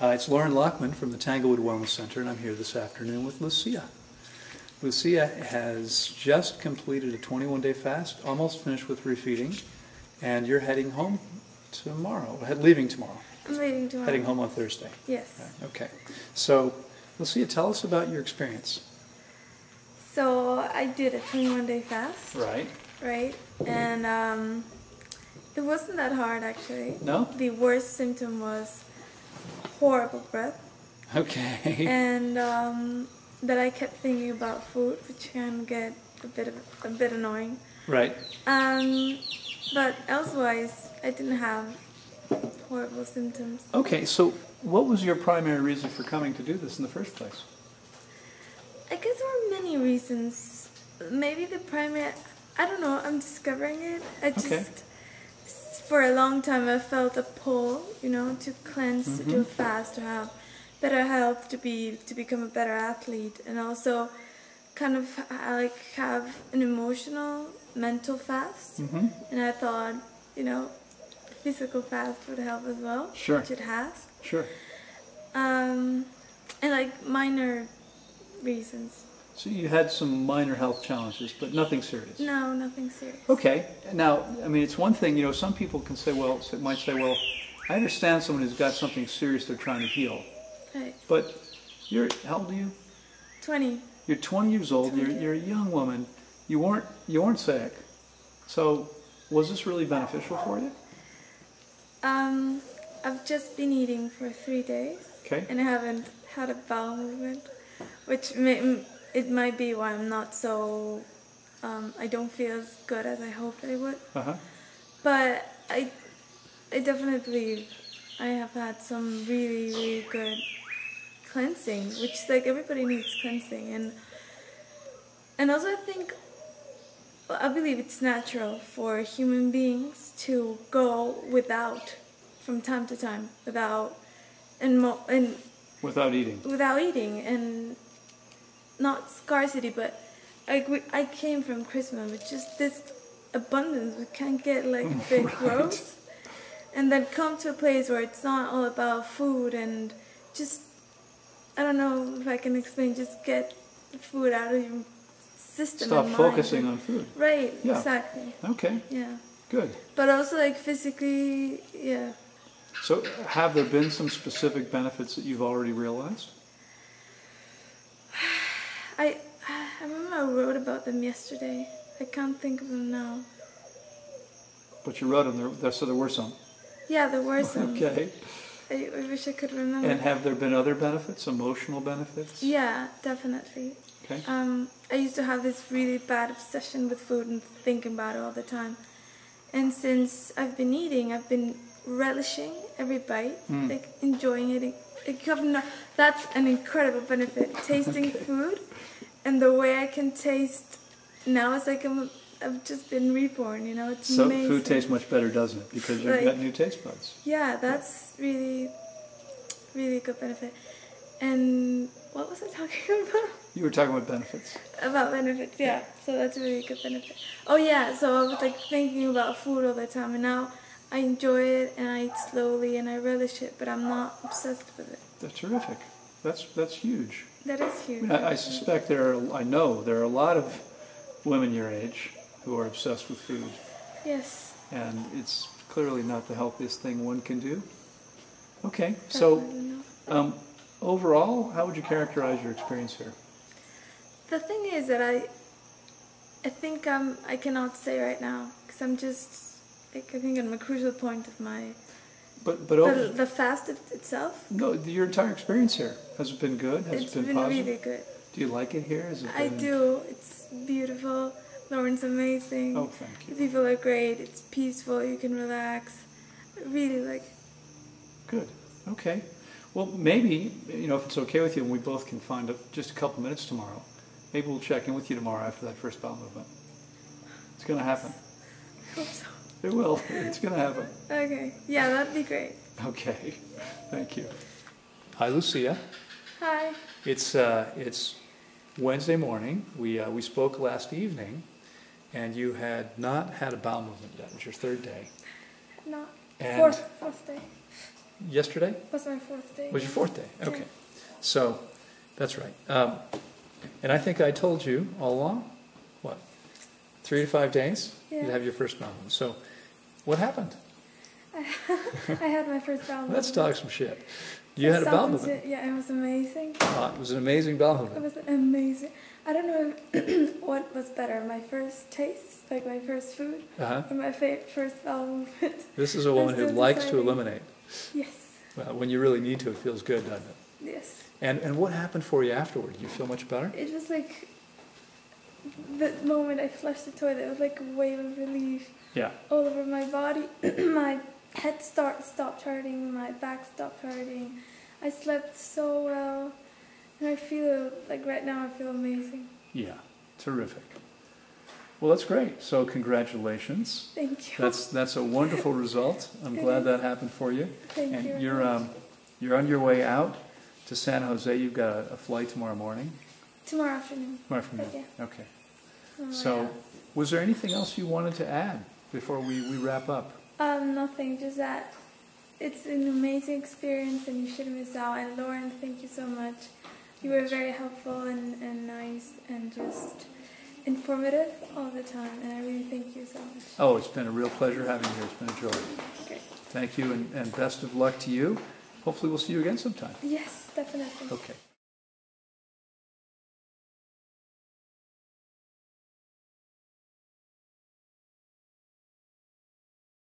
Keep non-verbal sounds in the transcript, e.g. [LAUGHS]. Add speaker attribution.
Speaker 1: Uh, it's Loren Lockman from the Tanglewood Wellness Center, and I'm here this afternoon with Lucia. Lucia has just completed a 21 day fast, almost finished with refeeding, and you're heading home tomorrow, leaving tomorrow,
Speaker 2: I'm leaving tomorrow.
Speaker 1: heading home on Thursday.
Speaker 2: Yes.
Speaker 1: Okay. So, Lucia, tell us about your experience.
Speaker 2: So I did a 21 day fast,
Speaker 1: Right.
Speaker 2: right? And um, it wasn't that hard actually.
Speaker 1: No?
Speaker 2: The worst symptom was horrible breath,
Speaker 1: Okay. [LAUGHS]
Speaker 2: and um, that I kept thinking about food, which can get a bit of, a bit annoying.
Speaker 1: right.
Speaker 2: Um, but elsewise, I didn't have horrible symptoms.
Speaker 1: Okay, so what was your primary reason for coming to do this in the first place?
Speaker 2: I guess there were many reasons. Maybe the primary, I don't know, I'm discovering it. I just,
Speaker 1: Okay.
Speaker 2: For a long time, I felt a pull, you know, to cleanse, to
Speaker 1: Mm-hmm.
Speaker 2: do fast, to have better health, to be, to become a better athlete, and also kind of like have an emotional, mental fast.
Speaker 1: Mm-hmm.
Speaker 2: And I thought, you know, physical fast would help as well,
Speaker 1: Sure.
Speaker 2: which it has.
Speaker 1: Sure.
Speaker 2: Um, and like minor reasons.
Speaker 1: So you had some minor health challenges, but nothing serious.
Speaker 2: No, nothing serious.
Speaker 1: Okay. Now, I mean, it's one thing. You know, some people can say, well, might say, well, I understand someone who's got something serious they're trying to heal,
Speaker 2: Right.
Speaker 1: but you're how old are you?
Speaker 2: 20.
Speaker 1: You're 20 years old. You're, you're a young woman. You weren't you weren't sick. So, was this really beneficial for you?
Speaker 2: Um, I've just been eating for three days
Speaker 1: Okay.
Speaker 2: and I haven't had a bowel movement, which may, it might be why I'm not so, um, I don't feel as good as I hoped I would.
Speaker 1: Uh huh.
Speaker 2: But I, I definitely believe I have had some really, really good cleansing, which is like everybody needs cleansing, and and also I think I believe it's natural for human beings to go without from time to time, without and mo- and
Speaker 1: Without eating.
Speaker 2: without eating and not scarcity but like we, i came from christmas with just this abundance we can't get like [LAUGHS] big
Speaker 1: Right.
Speaker 2: growth and then come to a place where it's not all about food and just i don't know if i can explain just get the food out of your system
Speaker 1: Stop focusing on food.
Speaker 2: right
Speaker 1: Yeah.
Speaker 2: exactly
Speaker 1: Okay.
Speaker 2: yeah
Speaker 1: Good.
Speaker 2: but also like physically yeah
Speaker 1: So, have there been some specific benefits that you've already realized?
Speaker 2: I I remember I wrote about them yesterday. I can't think of them now.
Speaker 1: But you wrote them, there, there, so there were some.
Speaker 2: Yeah, there were some. [LAUGHS]
Speaker 1: Okay.
Speaker 2: I, I wish I could remember.
Speaker 1: And have there been other benefits, emotional benefits?
Speaker 2: yeah, definitely.
Speaker 1: Okay.
Speaker 2: Um, I used to have this really bad obsession with food and thinking about it all the time. And since I've been eating, I've been relishing every bite,
Speaker 1: Mm.
Speaker 2: like enjoying it. Like, you have no, that's an incredible benefit. Tasting
Speaker 1: Okay.
Speaker 2: food, and the way I can taste now is like I'm, I've just been reborn. You know, it's
Speaker 1: So
Speaker 2: amazing.
Speaker 1: food tastes much better, doesn't it? Because you've
Speaker 2: Like-
Speaker 1: got new taste buds.
Speaker 2: Yeah, that's really, really good benefit. And what was I talking [LAUGHS] about?
Speaker 1: You were talking about benefits.
Speaker 2: About benefits, yeah. So that's a really good benefit. Oh yeah, so I was like thinking about food all the time, and now I enjoy it and I eat slowly and I relish it, but I'm not obsessed with it.
Speaker 1: That's terrific. That's that's huge.
Speaker 2: That is
Speaker 1: I,
Speaker 2: huge.
Speaker 1: I, I suspect there are. I know there are a lot of women your age who are obsessed with food,
Speaker 2: Yes.
Speaker 1: and it's clearly not the healthiest thing one can do. Okay, so
Speaker 2: definitely not.
Speaker 1: um, overall, how would you characterize your experience here?
Speaker 2: The thing is that I, I think I'm. I cannot say right now because I'm just. Like, I think I'm a crucial point of my
Speaker 1: But but
Speaker 2: the,
Speaker 1: over,
Speaker 2: the fast it, itself.
Speaker 1: no, your entire experience here has it been good? Has
Speaker 2: It's
Speaker 1: it been,
Speaker 2: been
Speaker 1: positive?
Speaker 2: really good.
Speaker 1: Do you like it here? It
Speaker 2: I do. It's beautiful. Loren's amazing.
Speaker 1: Oh, thank
Speaker 2: The
Speaker 1: you.
Speaker 2: people are great. It's peaceful. You can relax. I really like. it.
Speaker 1: Good. Okay. Well, maybe you know if it's okay with you, and we both can find a, just a couple minutes tomorrow. Maybe we'll check in with you tomorrow after that first bowel movement. It's going to happen. [LAUGHS]
Speaker 2: Hope so.
Speaker 1: It will. It's going to happen.
Speaker 2: Okay. Yeah, that'd be great.
Speaker 1: Okay. Thank you. Hi, Lucia.
Speaker 2: Hi.
Speaker 1: It's uh, it's Wednesday morning. We uh, we spoke last evening, and you had not had a bowel movement yet. It was your third day.
Speaker 2: Not
Speaker 1: And
Speaker 2: fourth fourth day.
Speaker 1: yesterday?
Speaker 2: was my fourth day.
Speaker 1: Was your fourth day?
Speaker 2: Yeah.
Speaker 1: Okay. So, that's right. Um, and I think I told you all along, what, three to five days?
Speaker 2: Yeah.
Speaker 1: You'd have your first bowel movement. So, what happened? [LAUGHS]
Speaker 2: I had my first bowel movement.
Speaker 1: Let's talk some shit. You
Speaker 2: I
Speaker 1: had a bowel movement.
Speaker 2: Yeah, it was amazing.
Speaker 1: Ah, it was an amazing bowel movement.
Speaker 2: It was amazing. I don't know [CLEARS THROAT] what was better, my first taste, like my first food,
Speaker 1: Uh-huh.
Speaker 2: or my fa- first bowel movement.
Speaker 1: This is a [LAUGHS] woman who likes to eliminate.
Speaker 2: Yes,
Speaker 1: Well, when you really need to, it feels good, doesn't it?
Speaker 2: yes.
Speaker 1: And, and what happened for you afterward? You feel much better?
Speaker 2: It was like the moment I flushed the toilet, it was like a wave of relief
Speaker 1: Yeah.
Speaker 2: all over my body. [CLEARS THROAT] my head start stopped hurting, my back stopped hurting. I slept so well, and I feel like right now I feel amazing.
Speaker 1: Yeah. Terrific. Well, that's great. So, congratulations.
Speaker 2: Thank you.
Speaker 1: That's that's a wonderful result. I'm glad that happened for you.
Speaker 2: Thank you.
Speaker 1: And you're um, you're on your way out to San Jose. You've got a, a flight tomorrow morning.
Speaker 2: Tomorrow afternoon.
Speaker 1: Tomorrow afternoon.
Speaker 2: Yeah.
Speaker 1: Okay.
Speaker 2: Oh,
Speaker 1: So,
Speaker 2: yeah.
Speaker 1: was there anything else you wanted to add before we, we wrap up?
Speaker 2: Um, nothing, just that it's an amazing experience and you shouldn't miss out. And Loren, thank you so much. You were very helpful and, and nice and just informative all the time. And I really thank you so much.
Speaker 1: Oh, it's been a real pleasure having you here. It's been a joy.
Speaker 2: Great.
Speaker 1: Thank you, and, and best of luck to you. Hopefully, we'll see you again sometime.
Speaker 2: Yes, definitely.
Speaker 1: Okay.